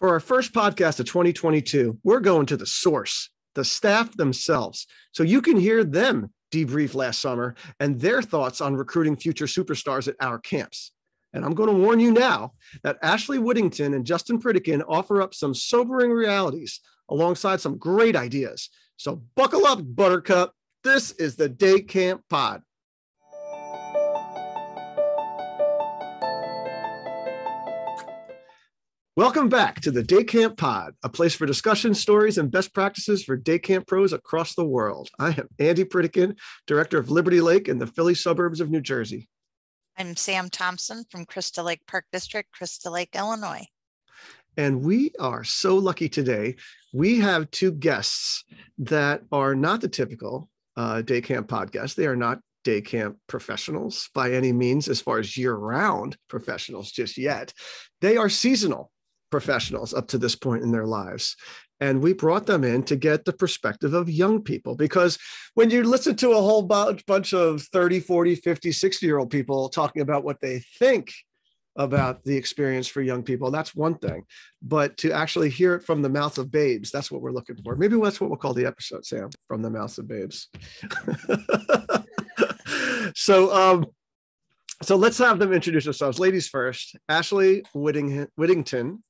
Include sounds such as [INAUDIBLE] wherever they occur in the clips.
For our first podcast of 2022, we're going to the source, the staff themselves, so you can hear them debrief last summer and their thoughts on recruiting future superstars at our camps. And I'm going to warn you now that Ashley Whittington and Justin Pritikin offer up some sobering realities alongside some great ideas. So buckle up, Buttercup. This is the Day Camp Pod. Welcome back to the Day Camp Pod, a place for discussion, stories, and best practices for day camp pros across the world. I am Andy Pritikin, director of Liberty Lake in the Philly suburbs of New Jersey. I'm Sam Thompson from Crystal Lake Park District, Crystal Lake, Illinois. And we are so lucky today. We have two guests that are not the typical uh, day camp podcast. They are not day camp professionals by any means, as far as year round professionals just yet. They are seasonal professionals up to this point in their lives. And we brought them in to get the perspective of young people because when you listen to a whole bunch of 30, 40, 50, 60 year old people talking about what they think about the experience for young people, that's one thing. But to actually hear it from the mouth of babes, that's what we're looking for. Maybe that's what we'll call the episode, Sam, from the mouth of babes. [LAUGHS] so, um, so let's have them introduce themselves. Ladies first. Ashley Whitting- Whittington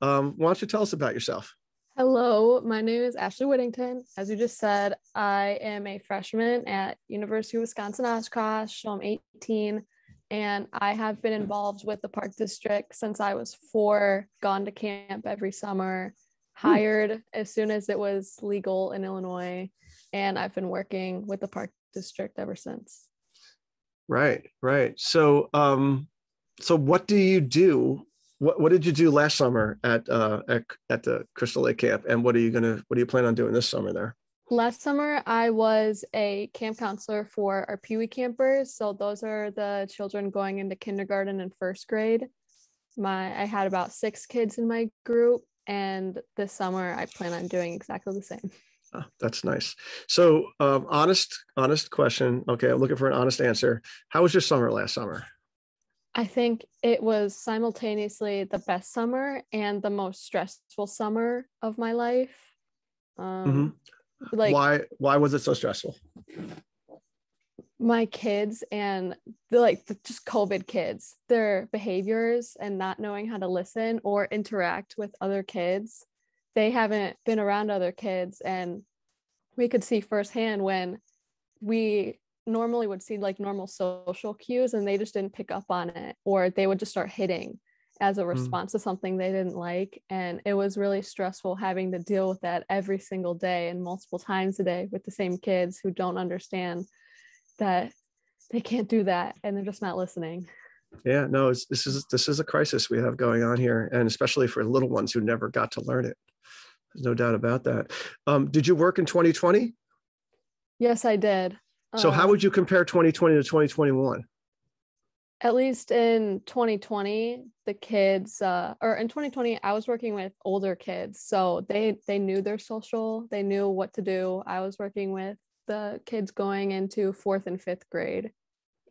um, why don't you tell us about yourself? Hello, my name is Ashley Whittington. As you just said, I am a freshman at University of Wisconsin Oshkosh. So I'm 18, and I have been involved with the Park District since I was four. Gone to camp every summer, hmm. hired as soon as it was legal in Illinois, and I've been working with the Park District ever since. Right, right. So, um, so what do you do what, what did you do last summer at, uh, at at the Crystal Lake camp, and what are you gonna what do you plan on doing this summer there? Last summer, I was a camp counselor for our Pee Wee campers. So those are the children going into kindergarten and first grade. My I had about six kids in my group, and this summer I plan on doing exactly the same. Oh, that's nice. So, um, honest, honest question. Okay, I'm looking for an honest answer. How was your summer last summer? I think it was simultaneously the best summer and the most stressful summer of my life. Um, mm-hmm. Like why? Why was it so stressful? My kids and the like, the, just COVID kids, their behaviors and not knowing how to listen or interact with other kids. They haven't been around other kids, and we could see firsthand when we normally would see like normal social cues and they just didn't pick up on it or they would just start hitting as a mm. response mm. to something they didn't like. And it was really stressful having to deal with that every single day and multiple times a day with the same kids who don't understand that they can't do that and they're just not listening. Yeah no this is this is a crisis we have going on here and especially for little ones who never got to learn it. There's no doubt about that. Um, did you work in 2020 yes i did so, how um, would you compare 2020 to 2021? At least in 2020, the kids, uh, or in 2020, I was working with older kids, so they they knew their social, they knew what to do. I was working with the kids going into fourth and fifth grade,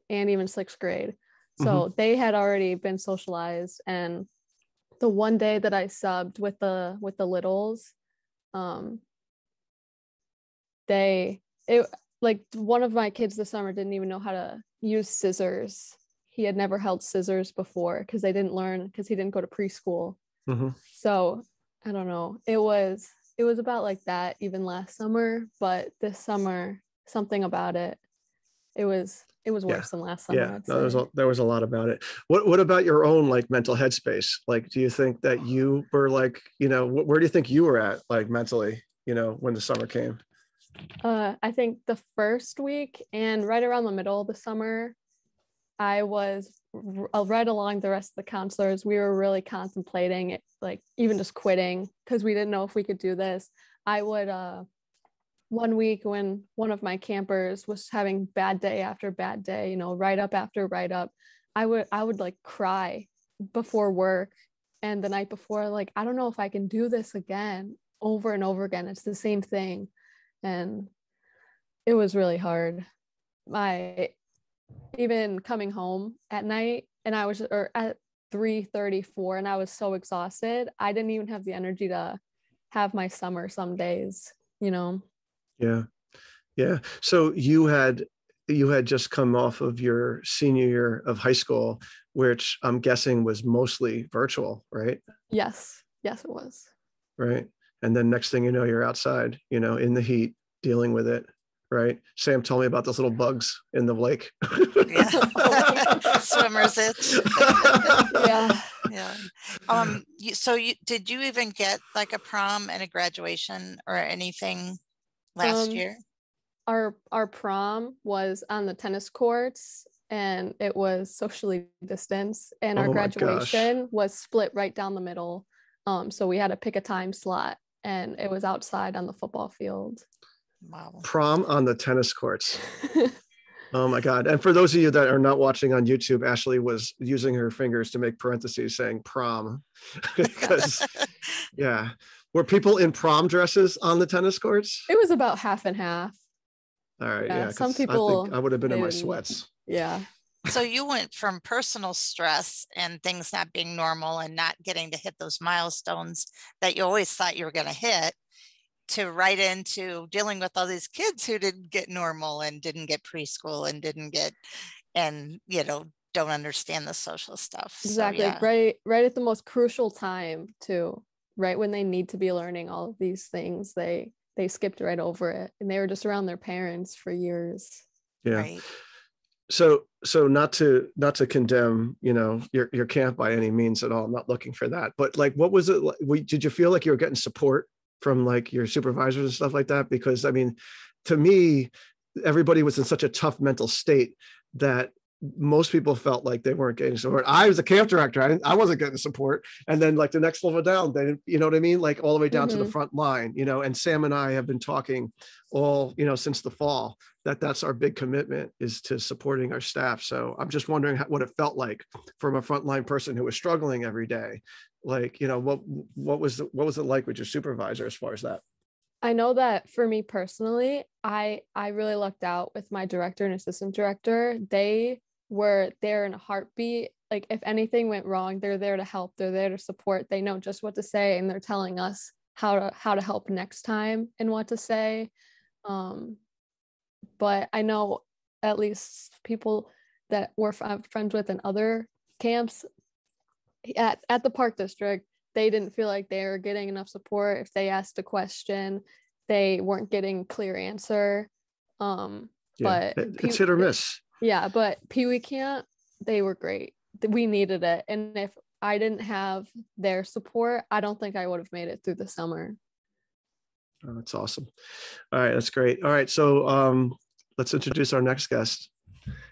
and even sixth grade, so mm-hmm. they had already been socialized. And the one day that I subbed with the with the littles, um, they it like one of my kids this summer didn't even know how to use scissors. He had never held scissors before because they didn't learn because he didn't go to preschool. Mm-hmm. So I don't know. It was it was about like that even last summer, but this summer something about it. It was it was worse yeah. than last summer. Yeah, no, there was a, there was a lot about it. What what about your own like mental headspace? Like, do you think that you were like, you know, where do you think you were at like mentally, you know, when the summer came? Uh, I think the first week and right around the middle of the summer, I was uh, right along the rest of the counselors. We were really contemplating it, like even just quitting because we didn't know if we could do this. I would, uh, one week when one of my campers was having bad day after bad day, you know, right up after right up, I would, I would like cry before work and the night before, like, I don't know if I can do this again over and over again. It's the same thing and it was really hard my even coming home at night and i was or at 3:34 and I was so exhausted. I didn't even have the energy to have my summer some days, you know. Yeah. Yeah. So you had you had just come off of your senior year of high school, which I'm guessing was mostly virtual, right? Yes. Yes, it was. Right. And then next thing you know, you're outside, you know, in the heat, dealing with it. Right. Sam told me about those little bugs in the lake. Yeah. [LAUGHS] [LAUGHS] Swimmer's itch. Yeah. Yeah. Um, you, so you, did you even get like a prom and a graduation or anything last Um, year? Our our prom was on the tennis courts and it was socially distanced and our Oh my gosh. graduation was split right down the middle. Um so we had to pick a time slot and it was outside on the football field. Wow. Prom on the tennis courts. [LAUGHS] Oh my God. And for those of you that are not watching on YouTube, Ashley was using her fingers to make parentheses saying prom. [LAUGHS] because, [LAUGHS] yeah. Were people in prom dresses on the tennis courts? it was about half and half. All right. yeah, Yeah. some 'cause I, people think I would have been in my sweats. Yeah. So you went from personal stress and things not being normal and not getting to hit those milestones that you always thought you were going to hit to right into dealing with all these kids who didn't get normal and didn't get preschool and didn't get and you know don't understand the social stuff. So, Exactly. yeah. Right right at the most crucial time too. Right when they need to be learning all of these things, they they skipped right over it and they were just around their parents for years. Yeah. Right. So, so not to, not to condemn, you know, your, your camp by any means at all. I'm not looking for that, but like, what was it? Like, did you feel like you were getting support from like your supervisors and stuff like that? Because I mean, to me, everybody was in such a tough mental state that most people felt like they weren't getting support. I was a camp director. I, didn't, I wasn't getting support. And then like the next level down, they didn't, you know what I mean? Like all the way down to the Mhm. front line, you know, and Sam and I have been talking all, you know, since the fall that that's our big commitment is to supporting our staff. So I'm just wondering how, what it felt like from a frontline person who was struggling every day. Like, you know, what, what was, the, what was it like with your supervisor as far as that? I know that for me personally, I I really lucked out with my director and assistant director. They were there in a heartbeat. Like if anything went wrong, they're there to help. They're there to support. They know just what to say and they're telling us how to how to help next time and what to say. Um but I know at least people that we're fr- friends with in other camps at, at the park district they didn't feel like they were getting enough support if they asked a question they weren't getting clear answer um Yeah, but it- it's Pee- hit or miss. Yeah but pee-wee camp they were great we needed it and if i didn't have their support i don't think i would have made it through the summer Oh, that's awesome. All right, that's great. All right, so um, let's introduce our next guest.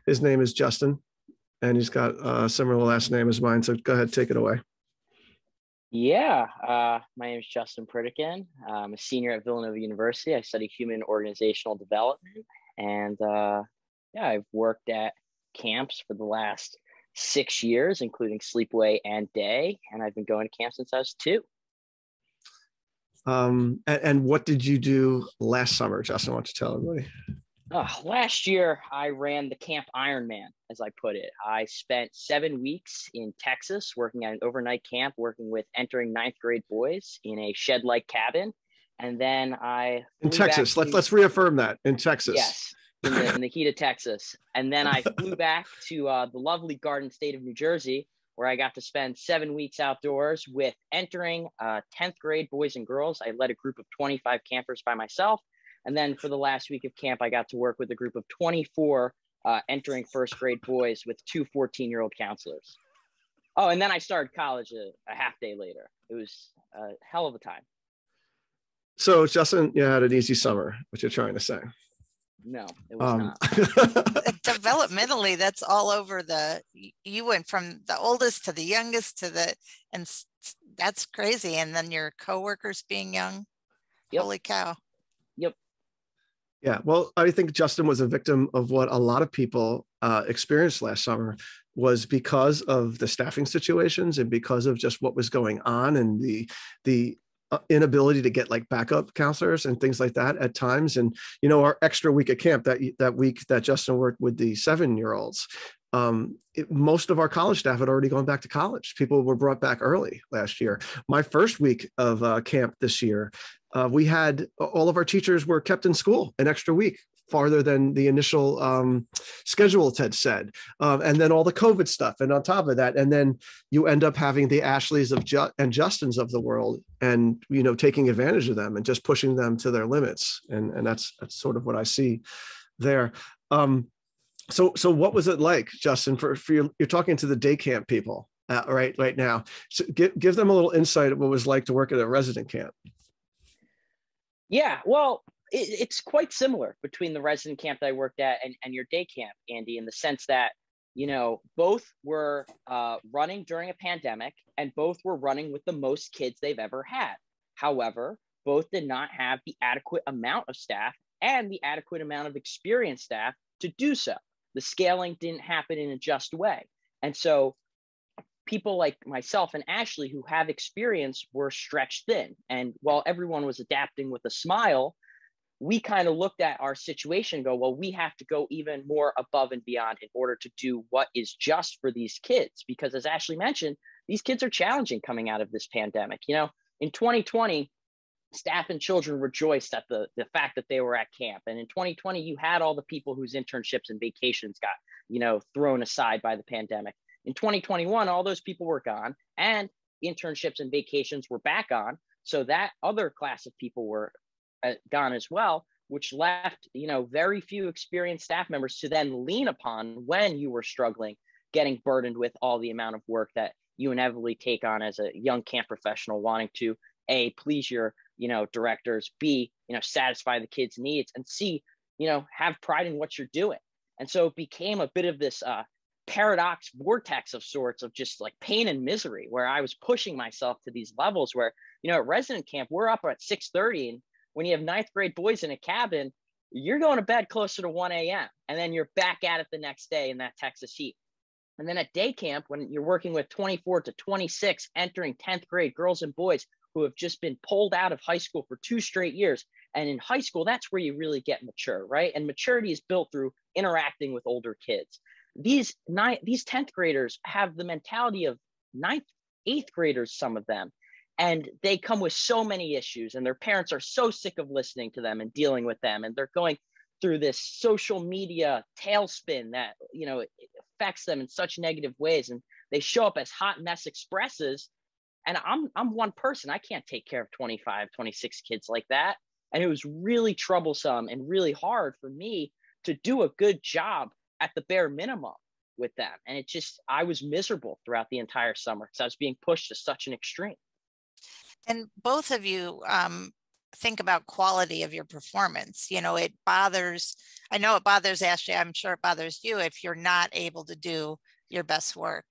His name is Justin, and he's got a similar last name as mine. So go ahead, take it away. Yeah, uh, my name is Justin Pritikin. I'm a senior at Villanova University. I study human organizational development. And uh, yeah, I've worked at camps for the last six years, including sleepaway and day. And I've been going to camp since I was two. Um, and, and what did you do last summer, Justin? Why don't you tell everybody? Uh, last year, I ran the Camp Ironman, as I put it. I spent seven weeks in Texas working at an overnight camp, working with entering ninth grade boys in a shed like cabin. And then I. In Texas, let's to- let's reaffirm that in Texas. Yes, in the, in the [LAUGHS] heat of Texas. And then I flew back to uh, the lovely Garden State of New Jersey, where I got to spend seven weeks outdoors with entering uh, 10th grade boys and girls. I led a group of 25 campers by myself. And then for the last week of camp, I got to work with a group of 24 uh, entering first grade boys with two 14 year old counselors. Oh, and then I started college a, a half day later. It was a hell of a time. So Justin, you had an easy summer. What you're trying to say? No, it was Um, not. [LAUGHS] Developmentally that's all over the you went from the oldest to the youngest to the and s- s- that's crazy and then your coworkers being young Yep. holy cow Yep. Yeah, well, I think Justin was a victim of what a lot of people uh, experienced last summer was because of the staffing situations and because of just what was going on and the the inability to get like backup counselors and things like that at times. And you know, our extra week at camp that that week that Justin worked with the seven year olds, um, it, most of our college staff had already gone back to college. People were brought back early last year. My first week of uh, camp this year, uh, we had all of our teachers were kept in school an extra week farther than the initial um, schedule had said. Um, and then all the COVID stuff. And on top of that, and then you end up having the Ashleys of Ju- and Justins of the world and, you know, taking advantage of them and just pushing them to their limits. And, and that's, that's sort of what I see there. Um, so, so what was it like, Justin, for, for you, you're talking to the day camp people uh, right, right now. So give, give them a little insight of what it was like to work at a resident camp. Yeah, well, it, it's quite similar between the resident camp that I worked at and, and your day camp, Andy, in the sense that, you know, both were uh, running during a pandemic and both were running with the most kids they've ever had. However, both did not have the adequate amount of staff and the adequate amount of experienced staff to do so. The scaling didn't happen in a just way. And so people like myself and Ashley who have experience were stretched thin. And while everyone was adapting with a smile, we kind of looked at our situation go, well, we have to go even more above and beyond in order to do what is just for these kids. Because as Ashley mentioned, these kids are challenging coming out of this pandemic. You know, in 2020, staff and children rejoiced at the, the fact that they were at camp. And in 2020, you had all the people whose internships and vacations got, you know, thrown aside by the pandemic. In 2021, all those people were gone and internships and vacations were back on. So that other class of people were uh, gone as well, which left you know very few experienced staff members to then lean upon when you were struggling, getting burdened with all the amount of work that you inevitably take on as a young camp professional, wanting to a please your you know directors, b you know satisfy the kids' needs, and c you know have pride in what you're doing. And so it became a bit of this uh, paradox vortex of sorts of just like pain and misery where i was pushing myself to these levels where you know at resident camp we're up at 6.30 and when you have ninth grade boys in a cabin, you're going to bed closer to 1 a.m. and then you're back at it the next day in that Texas heat. And then at day camp, when you're working with 24 to 26 entering 10th grade girls and boys who have just been pulled out of high school for two straight years. And in high school, that's where you really get mature, right? And maturity is built through interacting with older kids. These nine, these 10th graders have the mentality of ninth, eighth graders, some of them and they come with so many issues and their parents are so sick of listening to them and dealing with them and they're going through this social media tailspin that you know affects them in such negative ways and they show up as hot mess expresses and i'm i'm one person i can't take care of 25 26 kids like that and it was really troublesome and really hard for me to do a good job at the bare minimum with them and it just i was miserable throughout the entire summer because i was being pushed to such an extreme and both of you um, think about quality of your performance. You know, it bothers, I know it bothers Ashley, I'm sure it bothers you if you're not able to do your best work.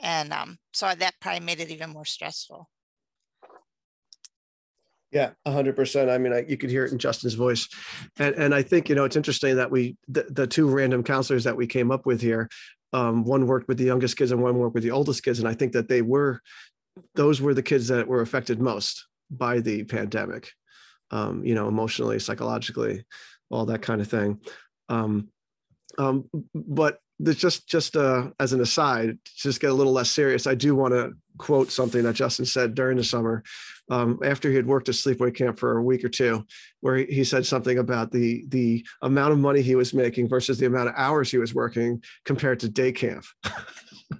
And um, so that probably made it even more stressful. Yeah, hundred percent. I mean, I, you could hear it in Justin's voice, and and I think you know it's interesting that we the, the two random counselors that we came up with here, um, one worked with the youngest kids and one worked with the oldest kids, and I think that they were those were the kids that were affected most by the pandemic um, you know emotionally psychologically all that kind of thing. Um, um, but just just uh, as an aside just get a little less serious i do want to quote something that justin said during the summer um, after he had worked at sleepaway camp for a week or two where he, he said something about the the amount of money he was making versus the amount of hours he was working compared to day camp. [LAUGHS]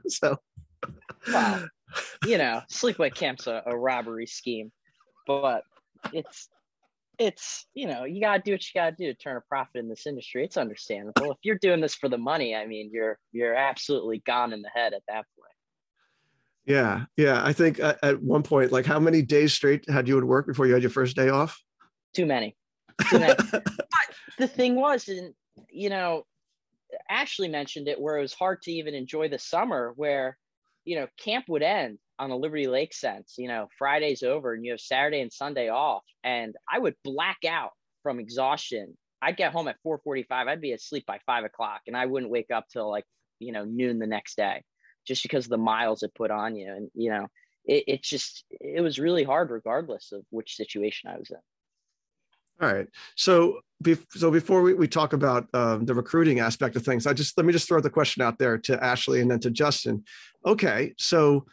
So wow you know, sleepaway camp's a, a robbery scheme, but it's it's you know you gotta do what you gotta do to turn a profit in this industry. It's understandable. If you're doing this for the money, I mean, you're you're absolutely gone in the head at that point. Yeah, yeah. I think at, at one point, like, how many days straight had you at work before you had your first day off? Too many. Too many. [LAUGHS] but the thing was, and you know, Ashley mentioned it, where it was hard to even enjoy the summer, where you know, camp would end on the Liberty Lake sense, you know, Friday's over and you have Saturday and Sunday off. And I would black out from exhaustion. I'd get home at 445. I'd be asleep by five o'clock and I wouldn't wake up till like, you know, noon the next day just because of the miles it put on you. And, you know, it, it just, it was really hard regardless of which situation I was in. All right. So, so before we, we talk about um, the recruiting aspect of things, I just let me just throw the question out there to Ashley and then to Justin. Okay, so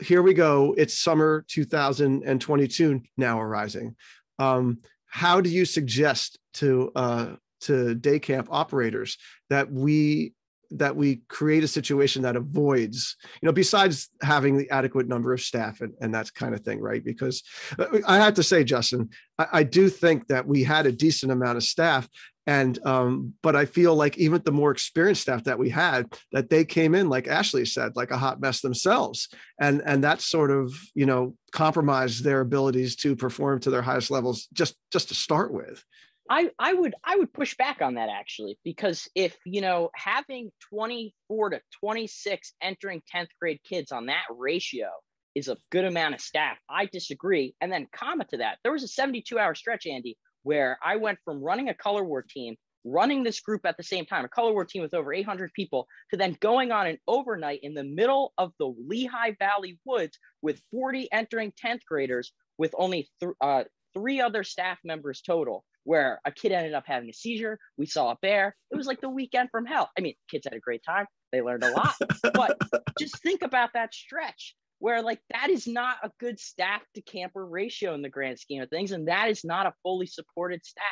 here we go. It's summer 2022 now arising. Um, how do you suggest to uh, to day camp operators that we that we create a situation that avoids you know besides having the adequate number of staff and, and that kind of thing right? Because uh, i have to say justin I, I do think that we had a decent amount of staff and um, but i feel like even the more experienced staff that we had that they came in like ashley said like a hot mess themselves. And and that sort of you know compromised their abilities to perform to their highest levels just just to start with I, I would I would push back on that actually because if you know having 24 to 26 entering 10th grade kids on that ratio is a good amount of staff I disagree. And then comma to that there was a 72 hour stretch Andy where I went from running a color war team running this group at the same time a color war team with over 800 people to then going on an overnight in the middle of the Lehigh Valley woods with 40 entering 10th graders with only th- uh, three other staff members total where a kid ended up having a seizure. We saw a bear. It was like the weekend from hell. I mean, kids had a great time. They learned a lot. but just think about that stretch where like that is not a good staff to camper ratio in the grand scheme of things. And that is not a fully supported staff.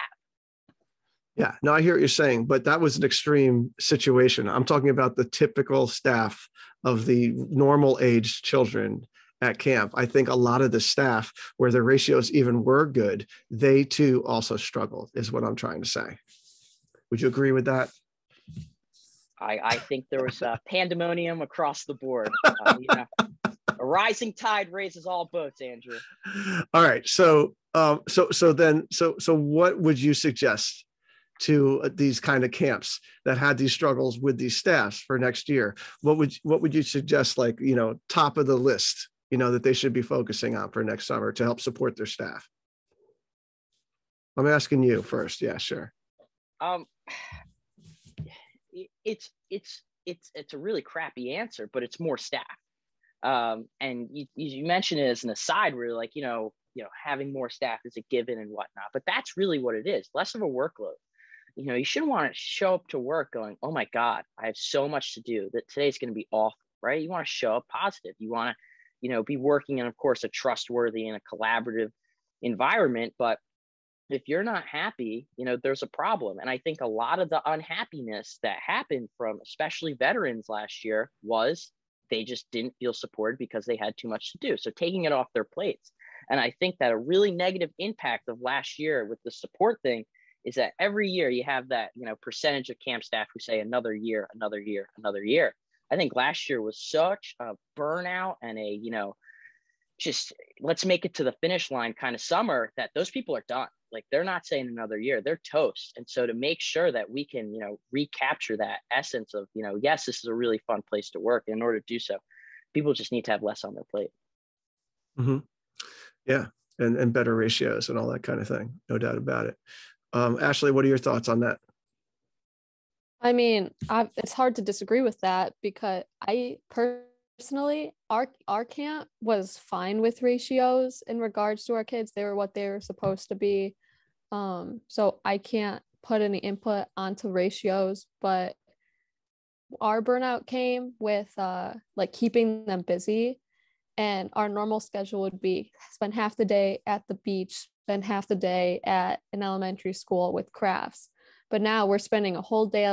Yeah, no, I hear what you're saying, but that was an extreme situation. I'm talking about the typical staff of the normal age children at camp. I think a lot of the staff, where the ratios even were good, they too also struggled, is what I'm trying to say. Would you agree with that? I, I think there was a [LAUGHS] pandemonium across the board. [LAUGHS] Uh, know, a rising tide raises all boats, Andrew. All right. So, um, so, so then, so, so, what would you suggest to uh, these kind of camps that had these struggles with these staffs for next year? What would, what would you suggest? Like, you know, top of the list you know that they should be focusing on for next summer to help support their staff? I'm asking you first. Yeah, sure. Um, it's it's it's it's a really crappy answer, but it's more staff. Um, and you, you mentioned it as an aside, where like you know you know having more staff is a given and whatnot, but that's really what it is. Less of a workload. You know, you shouldn't want to show up to work going, "Oh my God, I have so much to do that today's going to be awful." Right? You want to show up positive. You want to you know be working in of course a trustworthy and a collaborative environment but if you're not happy you know there's a problem. And i think a lot of the unhappiness that happened from especially veterans last year was they just didn't feel supported because they had too much to do. So taking it off their plates. And i think that a really negative impact of last year with the support thing is that every year you have that you know percentage of camp staff who say another year another year another year I think last year was such a burnout and a, you know, just let's make it to the finish line kind of summer that those people are done. Like they're not saying another year, they're toast. And so to make sure that we can, you know, recapture that essence of, you know, yes, this is a really fun place to work. In order to do so, people just need to have less on their plate. Mm-hmm. Yeah. And, and better ratios and all that kind of thing. No doubt about it. Um, Ashley, what are your thoughts on that? I mean, I, it's hard to disagree with that because I personally, our our camp was fine with ratios in regards to our kids. They were what they were supposed to be. Um, so I can't put any input onto ratios, but our burnout came with uh, like keeping them busy. And our normal schedule would be spend half the day at the beach, spend half the day at an elementary school with crafts but now we're spending a whole day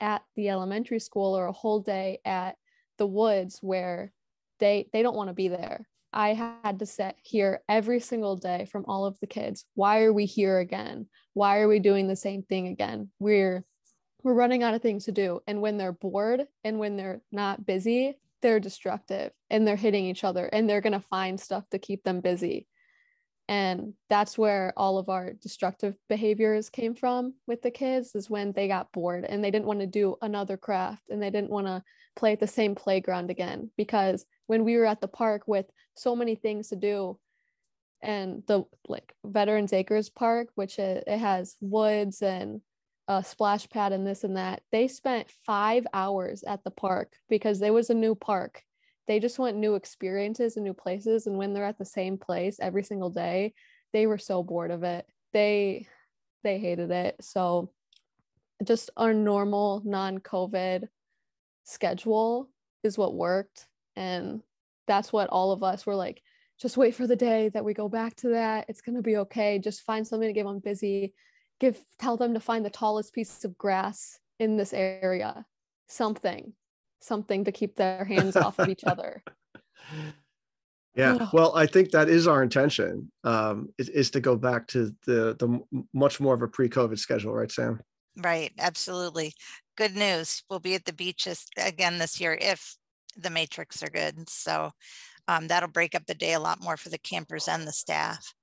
at the elementary school or a whole day at the woods where they they don't want to be there. I had to sit here every single day from all of the kids. Why are we here again? Why are we doing the same thing again? We're we're running out of things to do. And when they're bored and when they're not busy, they're destructive and they're hitting each other and they're going to find stuff to keep them busy. And that's where all of our destructive behaviors came from with the kids, is when they got bored and they didn't want to do another craft and they didn't want to play at the same playground again. Because when we were at the park with so many things to do, and the like Veterans Acres Park, which it, it has woods and a splash pad and this and that, they spent five hours at the park because there was a new park they just want new experiences and new places and when they're at the same place every single day they were so bored of it they they hated it. So just our normal non-COVID schedule is what worked. And that's what all of us were like, just wait for the day that we go back to that. It's gonna be okay. Just find something to give them busy. Give tell them to find the tallest piece of grass in this area. Something, something to keep their hands off of each other. [LAUGHS] Yeah, well, I think that is our intention. Um, is, is to go back to the the much more of a pre-COVID schedule, right, Sam? Right, absolutely. Good news. We'll be at the beaches again this year if the matrix are good. So um, that'll break up the day a lot more for the campers and the staff.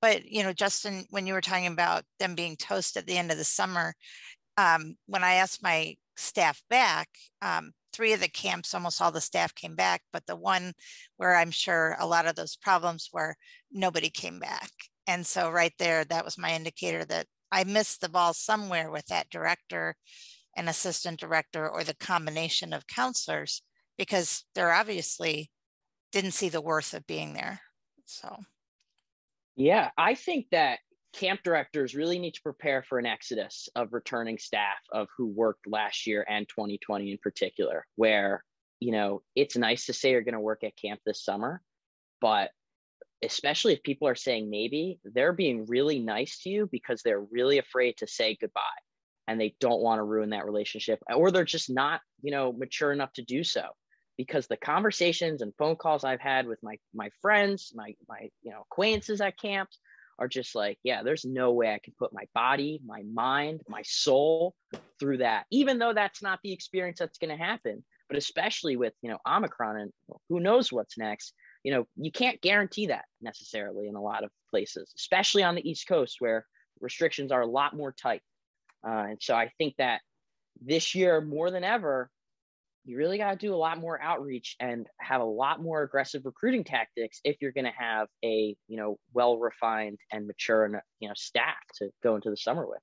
But you know, Justin, when you were talking about them being toast at the end of the summer, um, when I asked my staff back, um, three of the camps, almost all the staff came back, but the one where I'm sure a lot of those problems were nobody came back. And so right there, that was my indicator that I missed the ball somewhere with that director and assistant director or the combination of counselors because they're obviously didn't see the worth of being there. So yeah, I think that camp directors really need to prepare for an exodus of returning staff of who worked last year and 2020 in particular, where, you know, it's nice to say you're going to work at camp this summer, but especially if people are saying maybe, they're being really nice to you because they're really afraid to say goodbye and they don't want to ruin that relationship or they're just not, you know, mature enough to do so. Because the conversations and phone calls I've had with my my friends, my my you know acquaintances at camps are just like, yeah, there's no way I can put my body, my mind, my soul through that, even though that's not the experience that's going to happen. But especially with, you know, Omicron and who knows what's next, you know, you can't guarantee that necessarily in a lot of places, especially on the East Coast where restrictions are a lot more tight. Uh, and so I think that this year more than ever, you really got to do a lot more outreach and have a lot more aggressive recruiting tactics if you're going to have a you know well refined and mature you know staff to go into the summer with.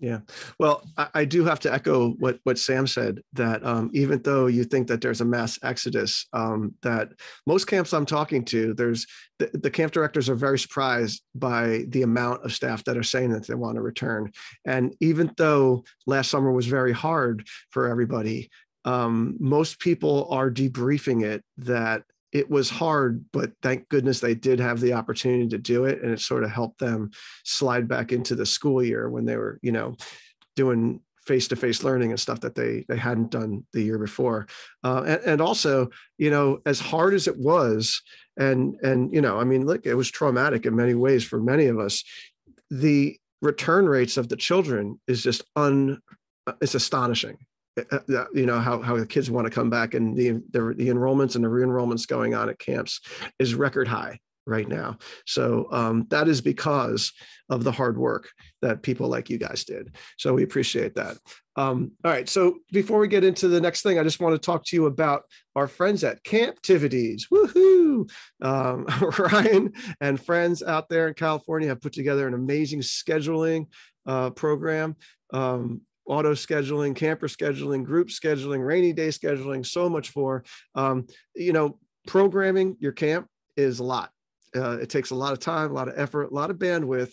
Yeah. Well i, I do have to echo what what sam said that um, even though you think that there's a mass exodus um, that most camps i'm talking to there's the, the camp directors are very surprised by the amount of staff that are saying that they want to return. And even though last summer was very hard for everybody um, most people are debriefing it that it was hard, but thank goodness they did have the opportunity to do it. And it sort of helped them slide back into the school year when they were, you know, doing face-to-face learning and stuff that they they hadn't done the year before uh, and, and also you know as hard as it was and and you know i mean look it was traumatic in many ways for many of us the return rates of the children is just un it's astonishing uh, uh, you know how, how the kids want to come back and the, the the enrollments and the re-enrollments going on at camps is record high right now. So um, that is because of the hard work that people like you guys did. So we appreciate that. Um, all right so before we get into the next thing i just want to talk to you about our friends at camptivities. Woohoo! Um, [LAUGHS] ryan and friends out there in california have put together an amazing scheduling uh, program. Um, auto scheduling, camper scheduling, group scheduling, rainy day scheduling, so much for. Um, you know, programming your camp is a lot. Uh, it takes a lot of time, a lot of effort, a lot of bandwidth.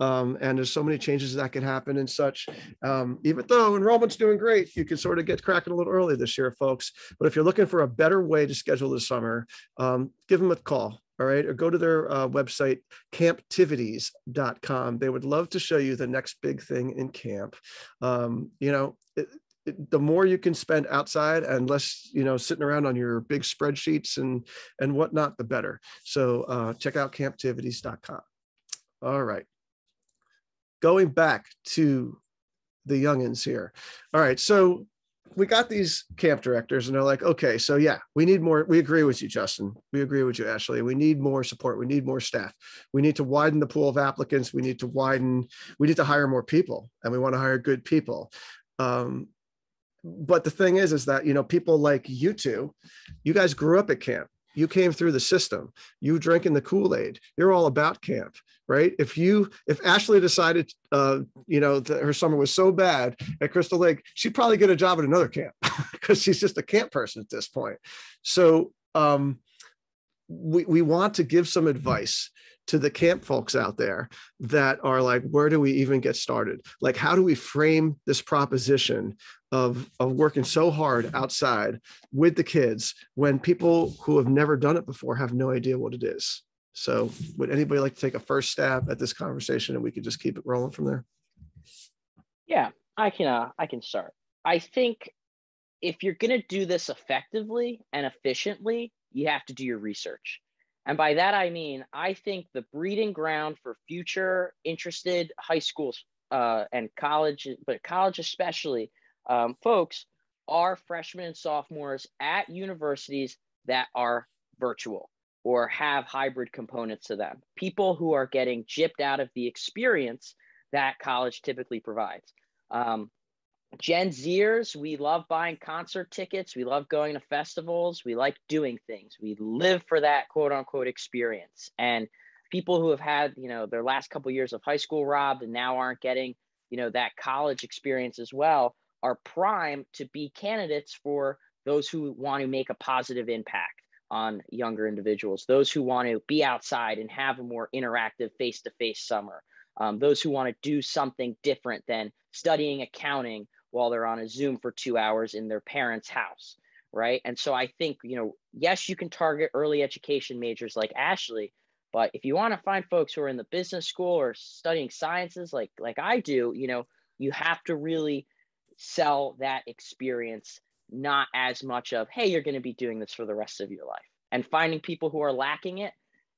Um, and there's so many changes that can happen and such. Um, even though enrollment's doing great, you can sort of get cracking a little early this year, folks. But if you're looking for a better way to schedule the summer, um, give them a call all right, or go to their uh, website, camptivities.com. They would love to show you the next big thing in camp. Um, you know, it, it, the more you can spend outside and less, you know, sitting around on your big spreadsheets and and whatnot, the better. So uh, check out camptivities.com. All right. Going back to the youngins here. All right. So we got these camp directors and they're like okay so yeah we need more we agree with you justin. We agree with you ashley. We need more support. We need more staff. We need to widen the pool of applicants. We need to widen we need to hire more people and we want to hire good people. Um, but the thing is is that you know people like you two you guys grew up at camp you came through the system. You drinking the kool-aid. You're all about camp right? If you if ashley decided uh you know that her summer was so bad at crystal lake she'd probably get a job at another camp [LAUGHS] because she's just a camp person at this point. So um we, we want to give some advice to the camp folks out there that are like, where do we even get started? Like, how do we frame this proposition of, of working so hard outside with the kids when people who have never done it before have no idea what it is? So, would anybody like to take a first stab at this conversation and we could just keep it rolling from there? Yeah, I can. Uh, I can start. I think if you're going to do this effectively and efficiently, you have to do your research. And by that, I mean, I think the breeding ground for future interested high schools uh, and college, but college especially, um, folks are freshmen and sophomores at universities that are virtual or have hybrid components to them. People who are getting gypped out of the experience that college typically provides. Um, Gen Zers, we love buying concert tickets. We love going to festivals. We like doing things. We live for that quote unquote experience. And people who have had, you know, their last couple years of high school robbed and now aren't getting, you know, that college experience as well are prime to be candidates for those who want to make a positive impact on younger individuals, those who want to be outside and have a more interactive face to face summer, um, those who want to do something different than studying accounting while they're on a Zoom for two hours in their parents' house, right? And so I think, you know, yes, you can target early education majors like Ashley, but if you want to find folks who are in the business school or studying sciences like like I do, you know, you have to really sell that experience not as much of hey you're going to be doing this for the rest of your life and finding people who are lacking it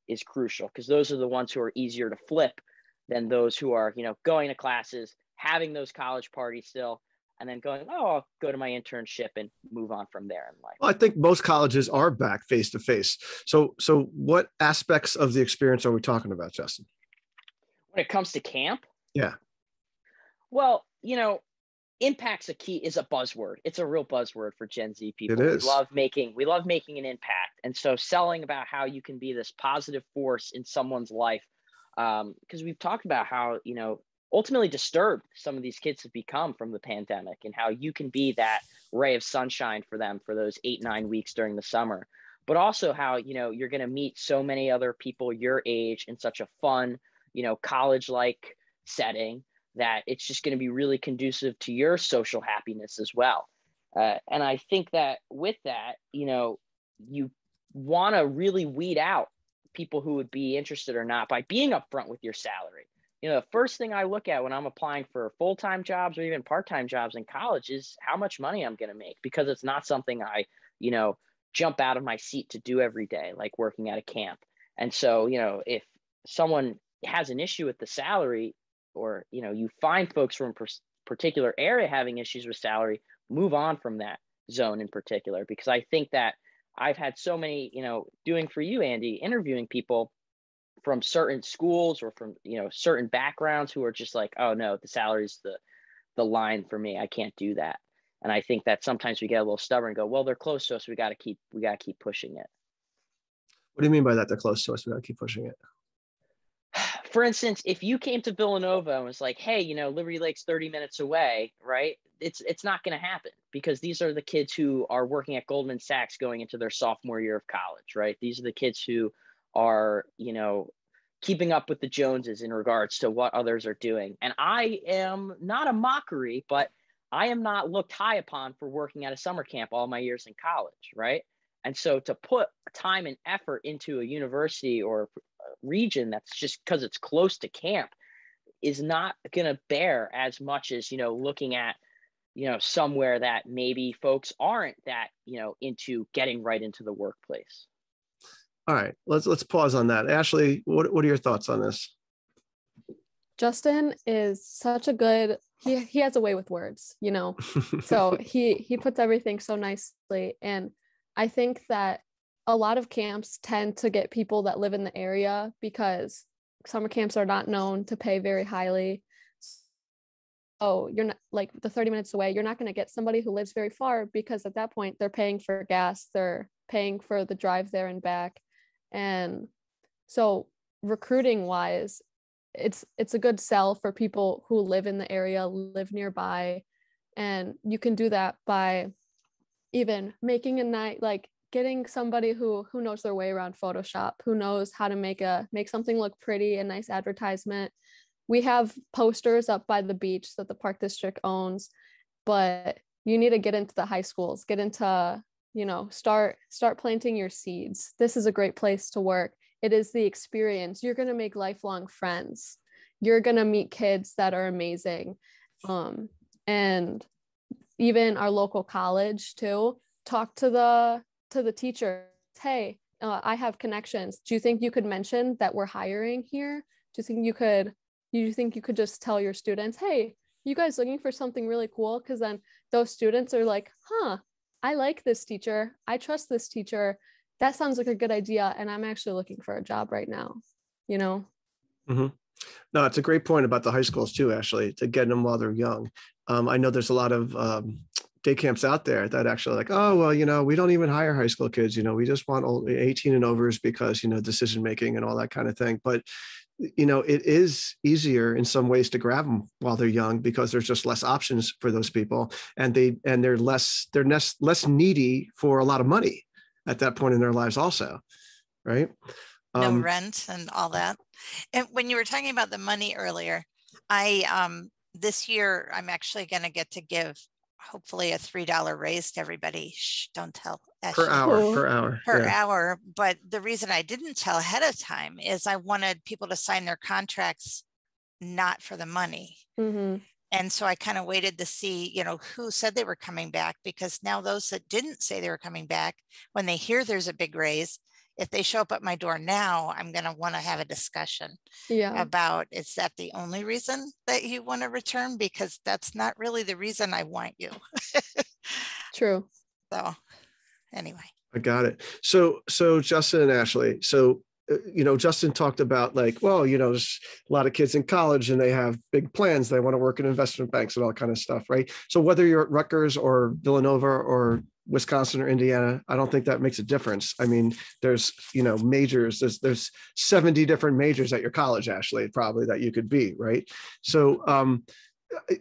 is crucial because those are the ones who are easier to flip than those who are you know going to classes having those college parties still and then going, oh, I'll go to my internship and move on from there in life. Well, I think most colleges are back face to face. So, so what aspects of the experience are we talking about, Justin? When it comes to camp, yeah. Well, you know, impact's a key is a buzzword. It's a real buzzword for Gen Z people. It is. We love making we love making an impact, and so selling about how you can be this positive force in someone's life because um, we've talked about how you know ultimately disturbed some of these kids have become from the pandemic and how you can be that ray of sunshine for them for those eight nine weeks during the summer. But also how you know you're going to meet so many other people your age in such a fun you know college like setting that it's just going to be really conducive to your social happiness as well. Uh, and i think that with that you know you want to really weed out people who would be interested or not by being upfront with your salary you know, the first thing I look at when I'm applying for full time jobs or even part time jobs in college is how much money I'm going to make because it's not something I, you know, jump out of my seat to do every day, like working at a camp. And so, you know, if someone has an issue with the salary or, you know, you find folks from a particular area having issues with salary, move on from that zone in particular, because I think that I've had so many, you know, doing for you, Andy, interviewing people from certain schools or from you know certain backgrounds who are just like oh no the salary's the the line for me. I can't do that. And i think that sometimes we get a little stubborn and go well they're close to us. We got to keep we got to keep pushing it. What do you mean by that? They're close to us. We got to keep pushing it. [SIGHS] For instance if you came to villanova and was like hey you know liberty lake's 30 minutes away right? It's it's not going to happen because these are the kids who are working at goldman sachs going into their sophomore year of college right? These are the kids who are, you know, keeping up with the Joneses in regards to what others are doing. And I am not a mockery, but I am not looked high upon for working at a summer camp all my years in college, right? And so to put time and effort into a university or region that's just because it's close to camp is not going to bear as much as, you know, looking at, you know, somewhere that maybe folks aren't that, you know, into getting right into the workplace. All right, let's let's pause on that. Ashley, what what are your thoughts on this? Justin is such a good he he has a way with words, you know. [LAUGHS] so he he puts everything so nicely and I think that a lot of camps tend to get people that live in the area because summer camps are not known to pay very highly. Oh, you're not like the 30 minutes away, you're not going to get somebody who lives very far because at that point they're paying for gas, they're paying for the drive there and back and so recruiting wise it's it's a good sell for people who live in the area live nearby. And you can do that by even making a night like getting somebody who who knows their way around photoshop who knows how to make a make something look pretty a nice advertisement. We have posters up by the beach that the park district owns but you need to get into the high schools get into you know start start planting your seeds. This is a great place to work. It is the experience. You're going to make lifelong friends. You're going to meet kids that are amazing. Um, and even our local college too talk to the to the teacher. Hey uh, i have connections. Do you think you could mention that we're hiring here? Do you think you could you think you could just tell your students hey you guys looking for something really cool? Because then those students are like huh i like this teacher i trust this teacher that sounds like a good idea and i'm actually looking for a job right now you know mm-hmm. no it's a great point about the high schools too actually to get them while they're young um, i know there's a lot of um, day camps out there that actually like, oh, well, you know, we don't even hire high school kids, you know, we just want old 18 and overs because, you know, decision making and all that kind of thing. But, you know, it is easier in some ways to grab them while they're young because there's just less options for those people and they and they're less they're less less needy for a lot of money at that point in their lives also. Right. No um, rent and all that. And when you were talking about the money earlier, I um this year I'm actually going to get to give hopefully a three dollar raise to everybody. Shh, don't tell. Per hour, per hour, per yeah. hour. But the reason I didn't tell ahead of time is I wanted people to sign their contracts not for the money. Mm-hmm. And so I kind of waited to see, you know, who said they were coming back because now those that didn't say they were coming back, when they hear there's a big raise, if they show up at my door now, I'm going to want to have a discussion yeah. about is that the only reason that you want to return? Because that's not really the reason I want you. [LAUGHS] True. So, anyway. I got it. So, so Justin and Ashley, so uh, you know, Justin talked about like, well, you know, there's a lot of kids in college and they have big plans. They want to work in investment banks and all kind of stuff, right? So whether you're at Rutgers or Villanova or Wisconsin or Indiana, I don't think that makes a difference. I mean, there's you know majors. There's there's 70 different majors at your college, Ashley, probably that you could be, right? So um,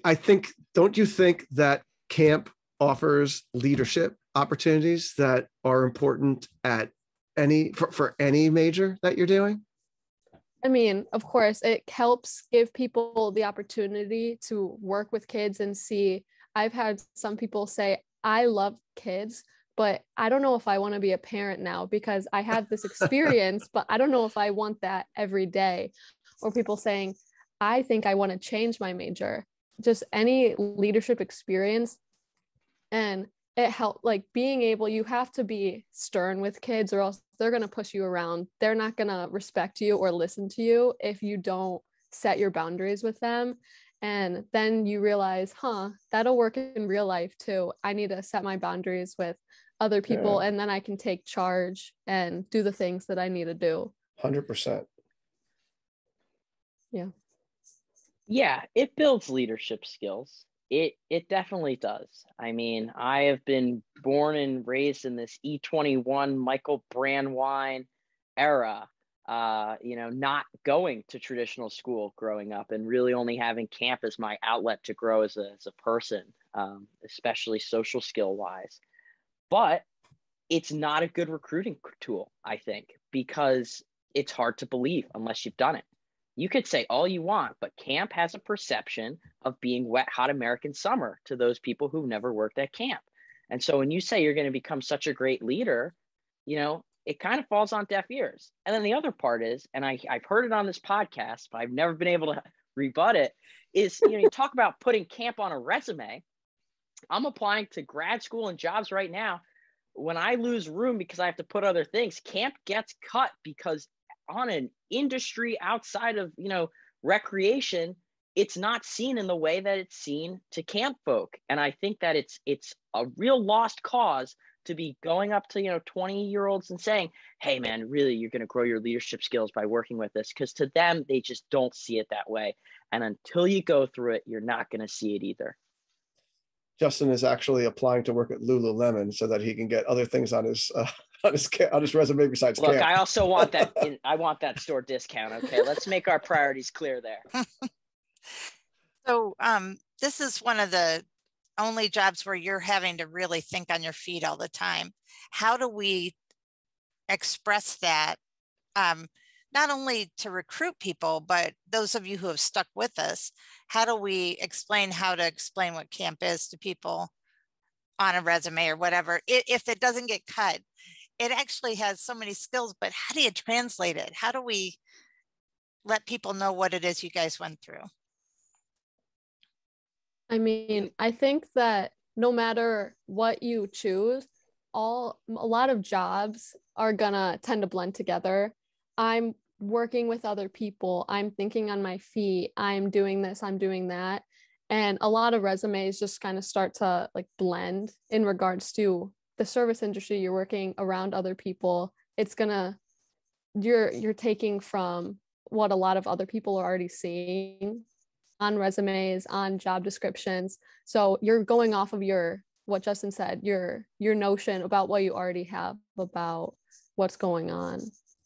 I think, don't you think that camp offers leadership opportunities that are important at any for, for any major that you're doing? I mean, of course, it helps give people the opportunity to work with kids and see. I've had some people say, I love kids, but I don't know if I want to be a parent now because I have this [LAUGHS] experience, but I don't know if I want that every day. Or people saying, I think I want to change my major. Just any leadership experience. And it helped, like being able, you have to be stern with kids or else they're going to push you around. They're not going to respect you or listen to you if you don't set your boundaries with them. And then you realize, huh, that'll work in real life too. I need to set my boundaries with other people yeah. and then I can take charge and do the things that I need to do. 100%. Yeah. Yeah, it builds leadership skills. It it definitely does. I mean, I have been born and raised in this E21 Michael Brandwein era uh, you know, not going to traditional school growing up and really only having camp as my outlet to grow as a, as a person, um, especially social skill wise. But it's not a good recruiting tool, I think, because it's hard to believe unless you've done it. You could say all you want, but camp has a perception of being wet, hot American summer to those people who've never worked at camp. And so when you say you're going to become such a great leader, you know, it kind of falls on deaf ears. And then the other part is, and I, I've heard it on this podcast, but I've never been able to rebut it, is you know, you talk about putting camp on a resume. I'm applying to grad school and jobs right now. When I lose room because I have to put other things, camp gets cut because on an industry outside of, you know, recreation, it's not seen in the way that it's seen to camp folk. And I think that it's it's a real lost cause to be going up to you know 20 year olds and saying hey man really you're going to grow your leadership skills by working with this because to them they just don't see it that way. And until you go through it you're not going to see it either. Justin is actually applying to work at lululemon so that he can get other things on his uh, [LAUGHS] on his on his resume besides look camp. i also want that [LAUGHS] in, i want that store discount okay? Let's make our priorities clear there. [LAUGHS] So um this is one of the only jobs where you're having to really think on your feet all the time. How do we express that? Um, not only to recruit people, but those of you who have stuck with us, how do we explain how to explain what camp is to people on a resume or whatever? If it doesn't get cut, it actually has so many skills, but how do you translate it? How do we let people know what it is you guys went through? I mean, I think that no matter what you choose, all a lot of jobs are gonna tend to blend together. I'm working with other people, I'm thinking on my feet, I'm doing this, I'm doing that. And a lot of resumes just kind of start to like blend in regards to the service industry, you're working around other people. It's gonna you're you're taking from what a lot of other people are already seeing on resumes, on job descriptions. So you're going off of your what Justin said, your your notion about what you already have about what's going on.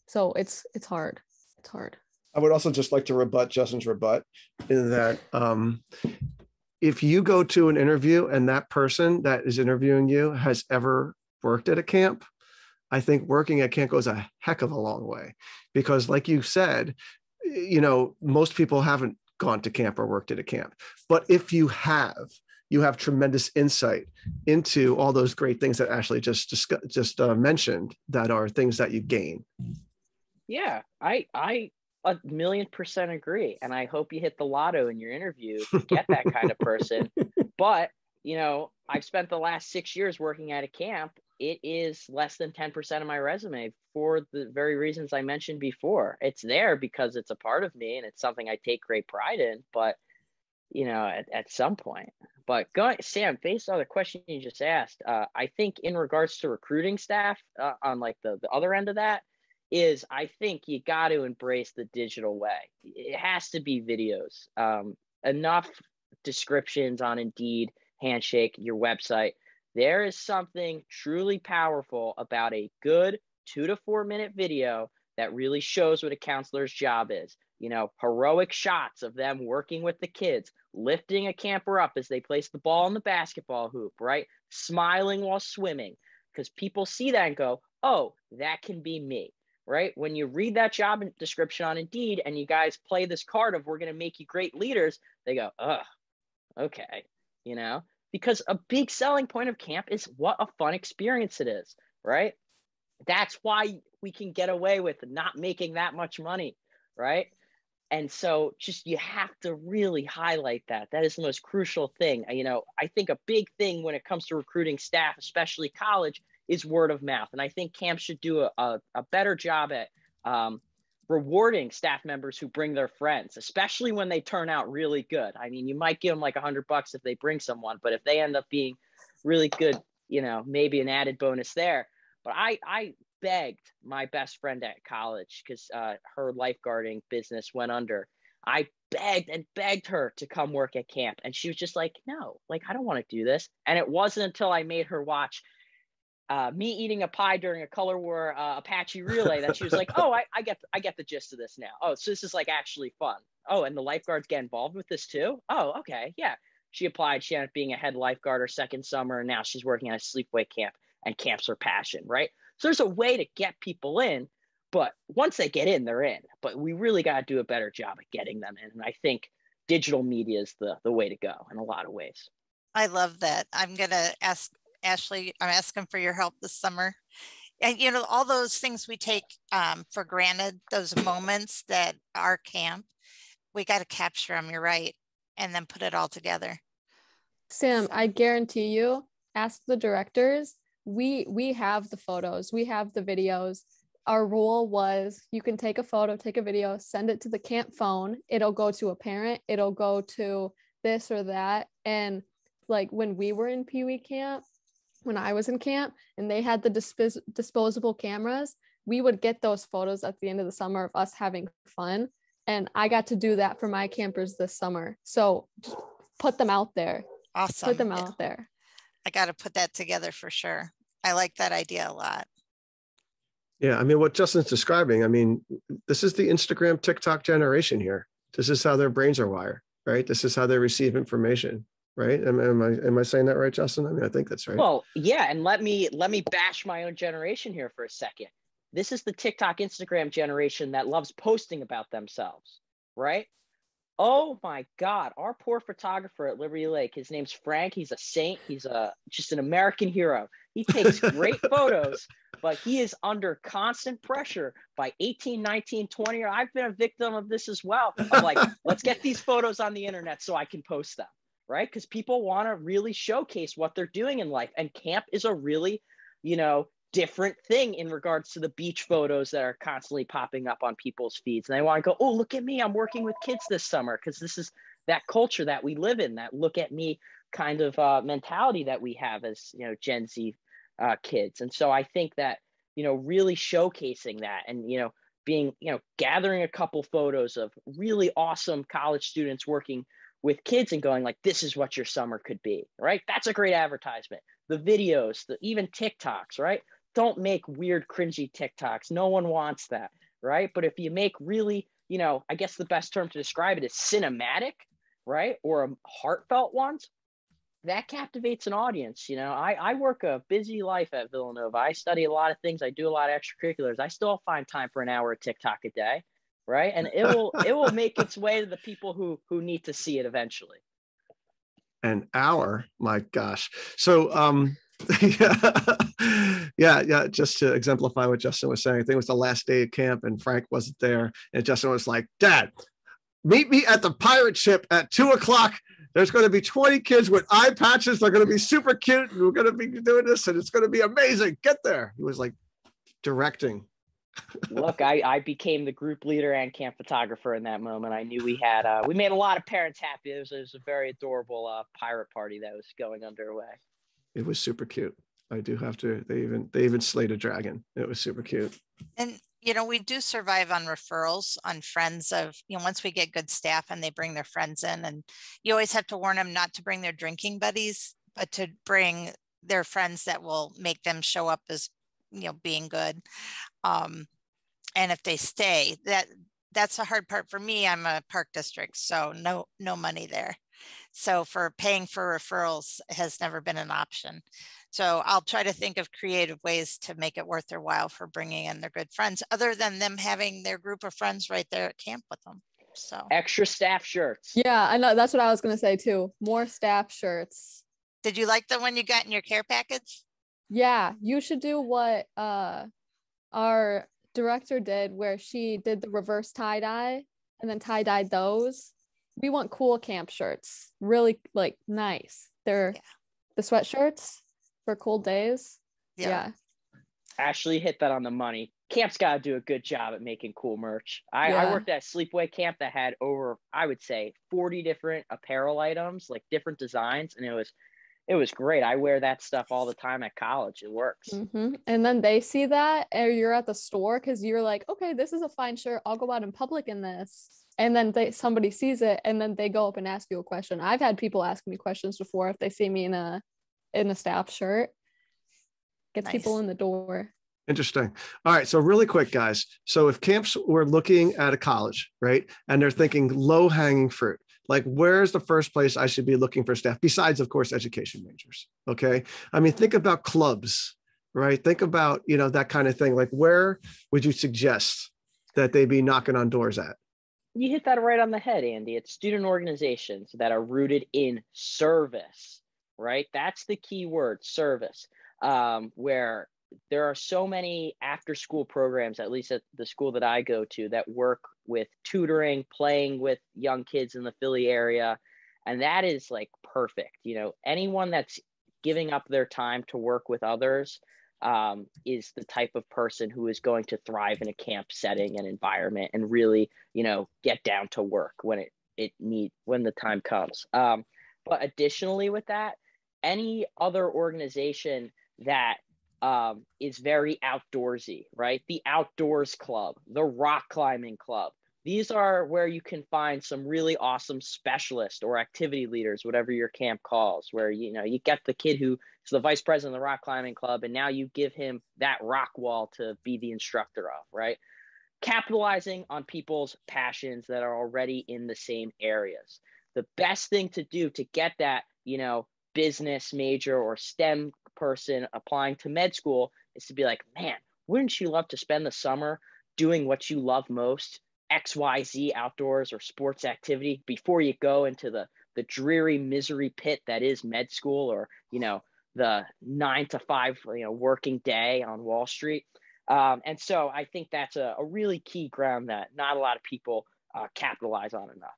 So it's it's hard. It's hard. I would also just like to rebut Justin's rebut in that um, if you go to an interview and that person that is interviewing you has ever worked at a camp, I think working at camp goes a heck of a long way because, like you said, you know, most people haven't gone to camp or worked at a camp. But if you have, you have tremendous insight into all those great things that Ashley just just, just uh, mentioned that are things that you gain. Yeah, I I a million percent agree, and I hope you hit the lotto in your interview to get that kind of person. [LAUGHS] But you know, I've spent the last six years working at a camp. It is less than 10% of my resume for the very reasons I mentioned before. It's there because it's a part of me and it's something I take great pride in, but you know, at, at some point. But going, Sam, based on the question you just asked, uh, I think in regards to recruiting staff uh, on like the, the other end of that, is I think you got to embrace the digital way. It has to be videos. Um, enough descriptions on Indeed Handshake, your website. There is something truly powerful about a good two to four minute video that really shows what a counselor's job is. You know, heroic shots of them working with the kids, lifting a camper up as they place the ball in the basketball hoop, right? Smiling while swimming. Because people see that and go, oh, that can be me, right? When you read that job description on Indeed and you guys play this card of we're going to make you great leaders, they go, ugh, okay, you know, because a big selling point of camp is what a fun experience it is, right? That's why we can get away with not making that much money, right? And so just you have to really highlight that. That is the most crucial thing. You know, I think a big thing when it comes to recruiting staff, especially college, is word of mouth. And I think camps should do a, a, a better job at um, rewarding staff members who bring their friends, especially when they turn out really good. I mean, you might give them like a hundred bucks if they bring someone, but if they end up being really good, you know, maybe an added bonus there. But I, I begged my best friend at college because uh, her lifeguarding business went under. I begged and begged her to come work at camp, and she was just like, "No, like I don't want to do this." And it wasn't until I made her watch uh, me eating a pie during a color war uh, Apache relay that she was like, "Oh, I, I get I get the gist of this now. Oh, so this is like actually fun. Oh, and the lifeguards get involved with this too. Oh, okay, yeah." She applied. She ended up being a head lifeguard her second summer, and now she's working at a sleepaway camp. And camp's her passion, right? So there's a way to get people in, but once they get in, they're in. But we really got to do a better job at getting them in. And I think digital media is the the way to go in a lot of ways. I love that. I'm gonna ask Ashley, I'm asking for your help this summer. And you know, all those things we take um, for granted, those moments that are camp, we got to capture them. You're right, and then put it all together. Sam, I guarantee you, ask the directors. We we have the photos, we have the videos. Our rule was you can take a photo, take a video, send it to the camp phone. It'll go to a parent. It'll go to this or that. And like when we were in Pee Wee camp, when I was in camp and they had the dispos- disposable cameras, we would get those photos at the end of the summer of us having fun. And I got to do that for my campers this summer. So put them out there. Awesome. Put them out yeah. there. I got to put that together for sure. I like that idea a lot. Yeah. I mean, what Justin's describing, I mean, this is the Instagram, TikTok generation here. This is how their brains are wired, right? This is how they receive information. Right? Am, am I am I saying that right, Justin? I mean, I think that's right. Well, yeah, and let me let me bash my own generation here for a second. This is the TikTok, Instagram generation that loves posting about themselves, right? Oh my God, our poor photographer at Liberty Lake. His name's Frank. He's a saint. He's a just an American hero. He takes great [LAUGHS] photos, but he is under constant pressure by 18, 19, 20 year. I've been a victim of this as well. I'm like, [LAUGHS] let's get these photos on the internet so I can post them, right? Because people want to really showcase what they're doing in life. And camp is a really, you know, different thing in regards to the beach photos that are constantly popping up on people's feeds. And they want to go, oh, look at me. I'm working with kids this summer because this is that culture that we live in, that look at me kind of uh, mentality that we have as, you know, Gen Z uh, kids. And so I think that, you know, really showcasing that and, you know, being, you know, gathering a couple photos of really awesome college students working with kids and going like, this is what your summer could be, right? That's a great advertisement. The videos, the even TikToks, right? don't make weird, cringy TikToks. No one wants that, right? But if you make really, you know, I guess the best term to describe it is cinematic, right? Or a heartfelt ones, that captivates an audience. You know, I, I work a busy life at Villanova. I study a lot of things. I do a lot of extracurriculars. I still find time for an hour of TikTok a day, right? And it will it will make its way to the people who who need to see it eventually. An hour, my gosh. So um [LAUGHS] yeah, yeah. Just to exemplify what Justin was saying, I think it was the last day of camp, and Frank wasn't there, and Justin was like, "Dad, meet me at the pirate ship at two o'clock. There's going to be 20 kids with eye patches. They're going to be super cute, and we're going to be doing this, and it's going to be amazing. Get there." He was like directing. Look, I, I became the group leader and camp photographer in that moment. I knew we had uh, we made a lot of parents happy. It was, it was a very adorable uh, pirate party that was going underway it was super cute. I do have to. They even they even slayed a dragon. It was super cute. And you know, we do survive on referrals on friends of you know. Once we get good staff and they bring their friends in, and you always have to warn them not to bring their drinking buddies, but to bring their friends that will make them show up as you know being good. Um, and if they stay, that that's a hard part for me. I'm a park district, so no no money there. So for paying for referrals has never been an option. So I'll try to think of creative ways to make it worth their while for bringing in their good friends, other than them having their group of friends right there at camp with them. So extra staff shirts. Yeah, I know that's what I was gonna say too. More staff shirts. Did you like the one you got in your care package? Yeah, you should do what uh our director did where she did the reverse tie dye and then tie dyed those we want cool camp shirts, really like nice. They're yeah. the sweatshirts for cold days. Yeah. yeah. Ashley hit that on the money. Camp's got to do a good job at making cool merch. I, yeah. I worked at Sleepaway Camp that had over, I would say, 40 different apparel items, like different designs. And it was, it was great. I wear that stuff all the time at college. It works. Mm-hmm. And then they see that, or you're at the store because you're like, okay, this is a fine shirt. I'll go out in public in this and then they somebody sees it and then they go up and ask you a question i've had people ask me questions before if they see me in a in a staff shirt gets nice. people in the door interesting all right so really quick guys so if camps were looking at a college right and they're thinking low hanging fruit like where's the first place i should be looking for staff besides of course education majors okay i mean think about clubs right think about you know that kind of thing like where would you suggest that they be knocking on doors at you hit that right on the head, Andy. It's student organizations that are rooted in service, right? That's the key word, service. Um, where there are so many after school programs, at least at the school that I go to, that work with tutoring, playing with young kids in the Philly area. And that is like perfect. You know, anyone that's giving up their time to work with others um, is the type of person who is going to thrive in a camp setting and environment and really, you know, get down to work when it it need when the time comes. Um, but additionally, with that, any other organization that um, is very outdoorsy, right? The Outdoors Club, the Rock Climbing Club, these are where you can find some really awesome specialists or activity leaders, whatever your camp calls, where you know you get the kid who is the vice president of the rock climbing club, and now you give him that rock wall to be the instructor of, right? Capitalizing on people's passions that are already in the same areas. The best thing to do to get that you know, business major or STEM person applying to med school is to be like, man, wouldn't you love to spend the summer doing what you love most, XYZ outdoors or sports activity before you go into the the dreary misery pit that is med school or, you know, the nine to five, you know, working day on Wall Street. Um, and so I think that's a, a, really key ground that not a lot of people uh, capitalize on enough.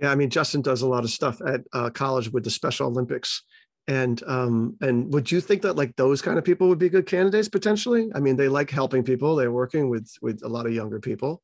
Yeah, I mean, Justin does a lot of stuff at uh, college with the Special Olympics, and um, and would you think that like those kind of people would be good candidates potentially? I mean, they like helping people. They're working with with a lot of younger people.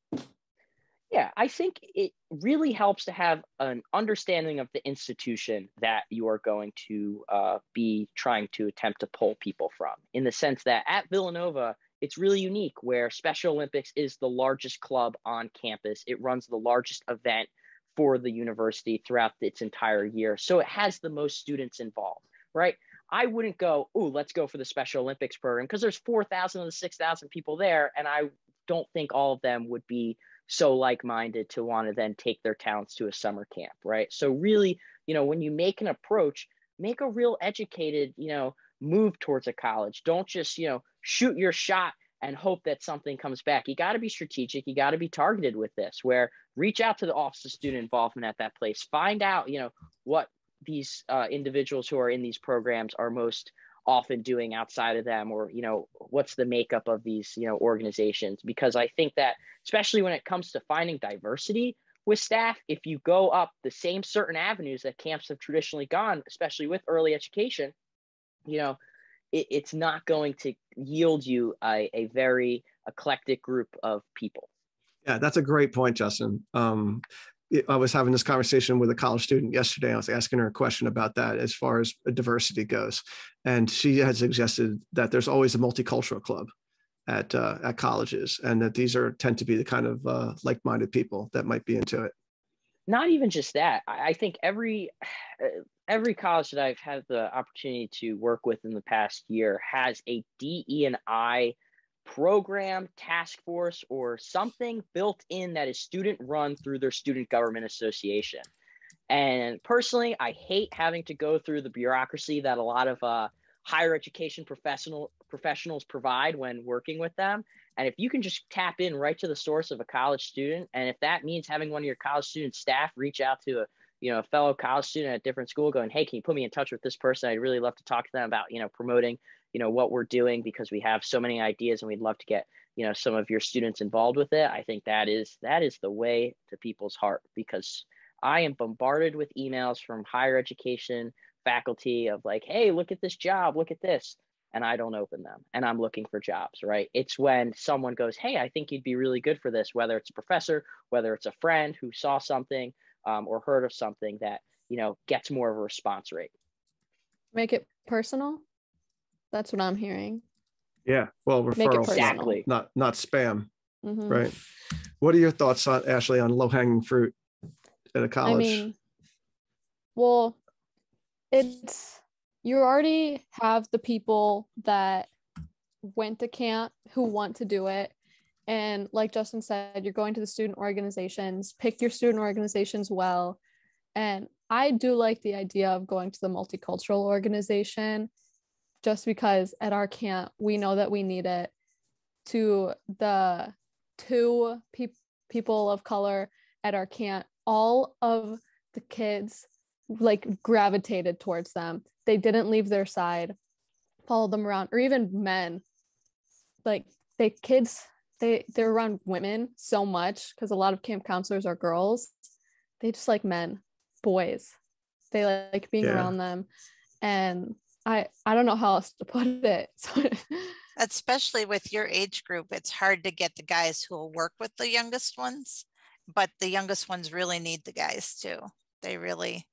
Yeah, I think it really helps to have an understanding of the institution that you are going to uh, be trying to attempt to pull people from. In the sense that at Villanova, it's really unique where Special Olympics is the largest club on campus. It runs the largest event for the university throughout its entire year. So it has the most students involved, right? I wouldn't go, oh, let's go for the Special Olympics program because there's 4,000 of the 6,000 people there. And I don't think all of them would be so like minded to want to then take their talents to a summer camp, right? So, really, you know, when you make an approach, make a real educated, you know, move towards a college. Don't just, you know, shoot your shot and hope that something comes back. You got to be strategic. You got to be targeted with this, where reach out to the Office of Student Involvement at that place. Find out, you know, what these uh, individuals who are in these programs are most often doing outside of them or you know what's the makeup of these you know organizations because i think that especially when it comes to finding diversity with staff if you go up the same certain avenues that camps have traditionally gone especially with early education you know it, it's not going to yield you a, a very eclectic group of people yeah, that's a great point, Justin. Um, I was having this conversation with a college student yesterday. I was asking her a question about that as far as diversity goes, and she had suggested that there's always a multicultural club at uh, at colleges, and that these are tend to be the kind of uh, like-minded people that might be into it. Not even just that. I think every [SIGHS] every college that I've had the opportunity to work with in the past year has a DE and I program, task force, or something built in that is student run through their student government association. And personally, I hate having to go through the bureaucracy that a lot of uh, higher education professional professionals provide when working with them. And if you can just tap in right to the source of a college student, and if that means having one of your college student staff reach out to a you know a fellow college student at a different school, going, "Hey, can you put me in touch with this person? I'd really love to talk to them about you know promoting you know what we're doing because we have so many ideas and we'd love to get you know some of your students involved with it. I think that is that is the way to people's heart because i am bombarded with emails from higher education faculty of like hey look at this job. Look at this and i don't open them and i'm looking for jobs right it's when someone goes hey i think you'd be really good for this whether it's a professor whether it's a friend who saw something um, or heard of something that you know gets more of a response rate make it personal that's what I'm hearing. Yeah. Well, referrals, exactly. not not spam. Mm-hmm. Right. What are your thoughts on Ashley on low hanging fruit at a college? I mean, well, it's you already have the people that went to camp who want to do it. And like Justin said, you're going to the student organizations, pick your student organizations well. And I do like the idea of going to the multicultural organization just because at our camp we know that we need it to the two pe- people of color at our camp all of the kids like gravitated towards them they didn't leave their side follow them around or even men like they kids they they're around women so much because a lot of camp counselors are girls they just like men boys they like being yeah. around them and I I don't know how else to put it. [LAUGHS] Especially with your age group, it's hard to get the guys who will work with the youngest ones, but the youngest ones really need the guys too. They really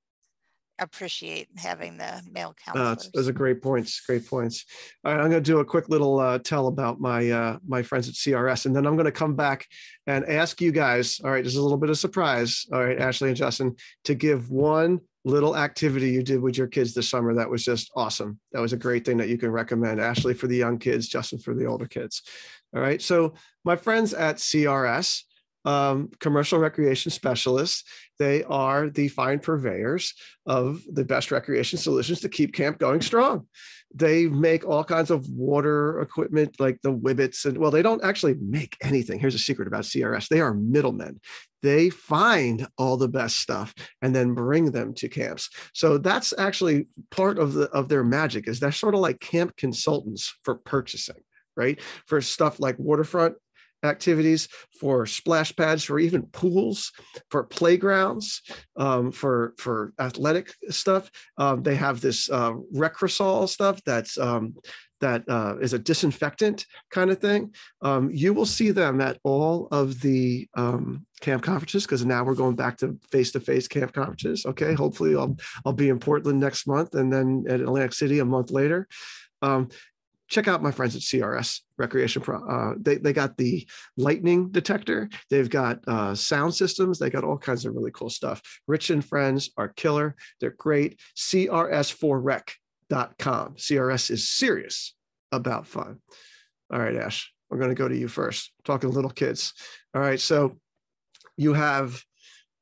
appreciate having the male counselors. Uh, those are great points. Great points. All right, I'm going to do a quick little uh, tell about my uh, my friends at CRS, and then I'm going to come back and ask you guys. All right, this is a little bit of surprise. All right, Ashley and Justin, to give one little activity you did with your kids this summer that was just awesome. That was a great thing that you can recommend. Ashley for the young kids, Justin for the older kids. All right. So my friends at CRS um, commercial recreation specialists. They are the fine purveyors of the best recreation solutions to keep camp going strong. They make all kinds of water equipment like the Wibits. And well, they don't actually make anything. Here's a secret about CRS they are middlemen. They find all the best stuff and then bring them to camps. So that's actually part of the of their magic is they're sort of like camp consultants for purchasing right? For stuff like waterfront activities, for splash pads, for even pools, for playgrounds, um, for for athletic stuff. Um, they have this uh, Recrosol stuff that's um, that uh, is a disinfectant kind of thing. Um, you will see them at all of the um, camp conferences because now we're going back to face-to-face camp conferences. Okay, hopefully I'll I'll be in Portland next month and then at Atlantic City a month later. Um, check out my friends at CRS Recreation Pro. Uh, they, they got the lightning detector. They've got uh, sound systems. They got all kinds of really cool stuff. Rich and friends are killer. They're great. CRS4rec.com. CRS is serious about fun. All right, Ash, we're going to go to you first. Talking little kids. All right, so you have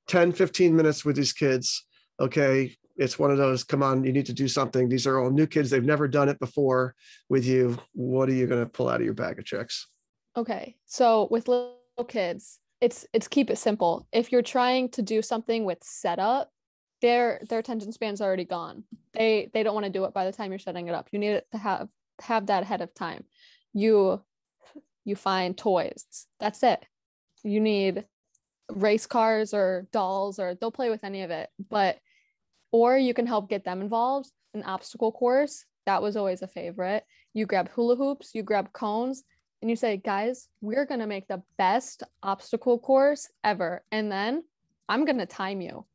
10, 15 minutes with these kids. Okay, it's one of those come on you need to do something. These are all new kids. They've never done it before with you. What are you going to pull out of your bag of tricks? Okay so with little kids it's it's keep it simple. If you're trying to do something with setup their their attention span's already gone. They they don't want to do it by the time you're setting it up. You need it to have have that ahead of time. You you find toys. That's it. You need race cars or dolls or they'll play with any of it but or you can help get them involved. An obstacle course, that was always a favorite. You grab hula hoops, you grab cones, and you say, guys, we're going to make the best obstacle course ever. And then I'm going to time you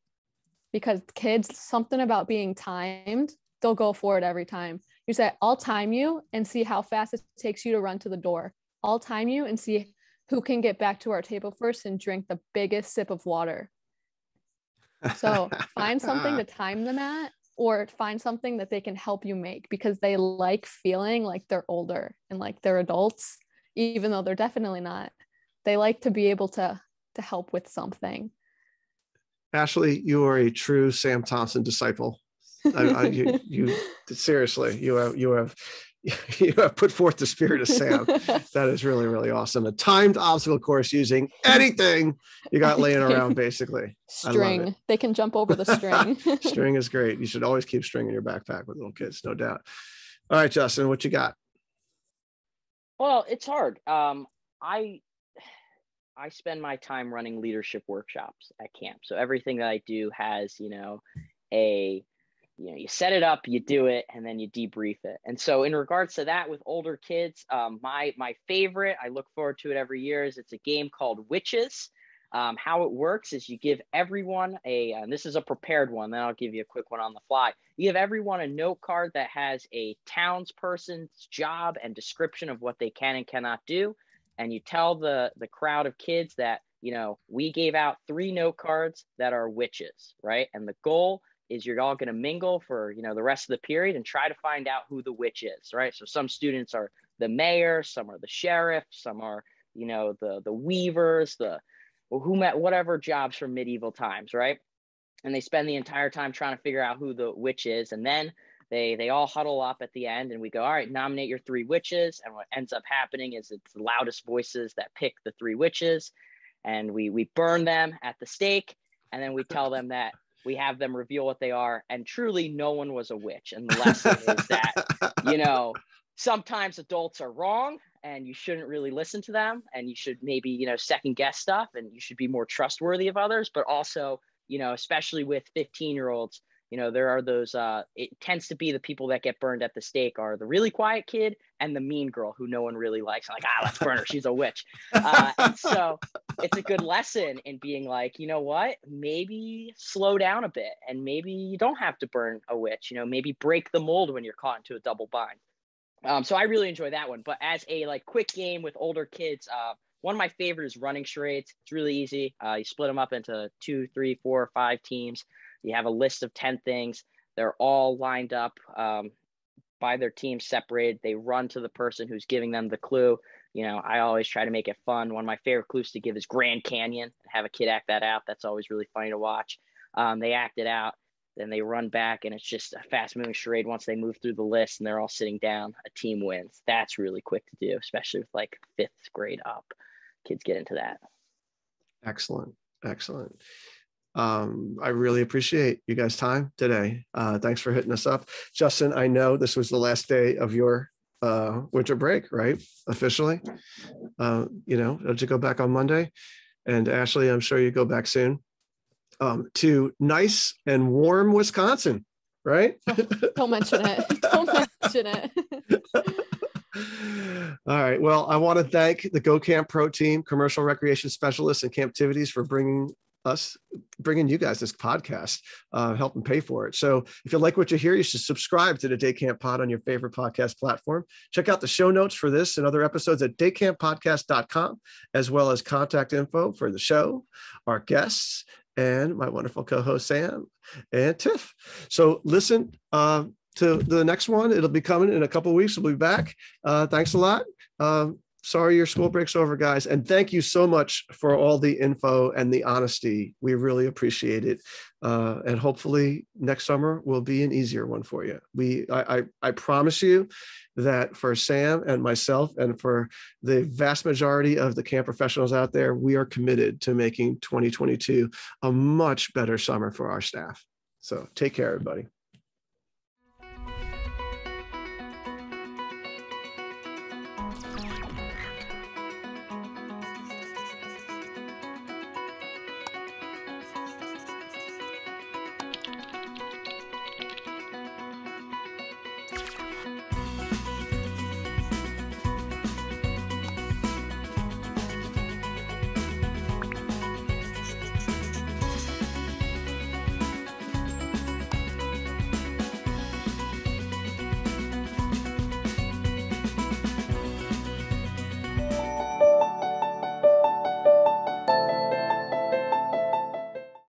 because kids, something about being timed, they'll go for it every time. You say, I'll time you and see how fast it takes you to run to the door. I'll time you and see who can get back to our table first and drink the biggest sip of water. So find something to [LAUGHS] time them at or find something that they can help you make because they like feeling like they're older and like they're adults even though they're definitely not. They like to be able to to help with something. Ashley, you are a true Sam Thompson disciple. I, I, you, you [LAUGHS] seriously, you have you have [LAUGHS] you have put forth the spirit of Sam. [LAUGHS] that is really, really awesome. A timed obstacle course using anything you got laying around, basically. String. They can jump over the string. [LAUGHS] string is great. You should always keep string in your backpack with little kids, no doubt. All right, Justin, what you got? Well, it's hard. Um, I I spend my time running leadership workshops at camp. So everything that I do has, you know, a you know you set it up you do it and then you debrief it. And so in regards to that with older kids um, my my favorite i look forward to it every year is it's a game called witches. Um, how it works is you give everyone a and this is a prepared one then i'll give you a quick one on the fly. You give everyone a note card that has a townsperson's job and description of what they can and cannot do. And you tell the the crowd of kids that you know we gave out three note cards that are witches right? And the goal is you're all going to mingle for you know the rest of the period and try to find out who the witch is right? So some students are the mayor some are the sheriff some are you know the the weavers the who met whatever jobs from medieval times right? And they spend the entire time trying to figure out who the witch is and then they they all huddle up at the end and we go all right nominate your three witches and what ends up happening is it's the loudest voices that pick the three witches and we we burn them at the stake and then we tell them that we have them reveal what they are and truly no one was a witch and the lesson is [LAUGHS] that you know sometimes adults are wrong and you shouldn't really listen to them and you should maybe you know second guess stuff and you should be more trustworthy of others but also you know especially with 15 year olds you know there are those uh it tends to be the people that get burned at the stake are the really quiet kid and the mean girl who no one really likes. Like ah let's burn her. She's a witch. Uh, and so it's a good lesson in being like you know what? Maybe slow down a bit and maybe you don't have to burn a witch. You know maybe break the mold when you're caught into a double bind. Um, so i really enjoy that one. But as a like quick game with older kids uh, one of my favorite is running charades. It's really easy. Uh, you split them up into two three four five teams you have a list of 10 things. They're all lined up um, by their team separated. They run to the person who's giving them the clue. you know, I always try to make it fun. One of my favorite clues to give is Grand Canyon and have a kid act that out. That's always really funny to watch. Um, they act it out, then they run back, and it's just a fast moving charade. Once they move through the list and they're all sitting down, a team wins. That's really quick to do, especially with like fifth grade up. Kids get into that. Excellent. Excellent. Um, I really appreciate you guys' time today. Uh, thanks for hitting us up. Justin, I know this was the last day of your uh, winter break, right? Officially. Uh, you know, did you go back on Monday? And Ashley, I'm sure you go back soon um, to nice and warm Wisconsin, right? [LAUGHS] Don't mention it. [LAUGHS] Don't mention it. [LAUGHS] All right. Well, I want to thank the Go Camp Pro team, commercial recreation specialists, and Camptivities for bringing us bringing you guys this podcast, uh, helping pay for it. So if you like what you hear, you should subscribe to the Day Camp Pod on your favorite podcast platform. Check out the show notes for this and other episodes at daycamppodcast.com, as well as contact info for the show, our guests, and my wonderful co-host Sam and Tiff. So listen uh, to the next one. It'll be coming in a couple weeks. We'll be back. Uh, thanks a lot. Um, sorry your school breaks over, guys. And thank you so much for all the info and the honesty. We really appreciate it. Uh, and hopefully next summer will be an easier one for you. We, I, I, I promise you that for Sam and myself and for the vast majority of the camp professionals out there, we are committed to making 2022 a much better summer for our staff. So take care, everybody.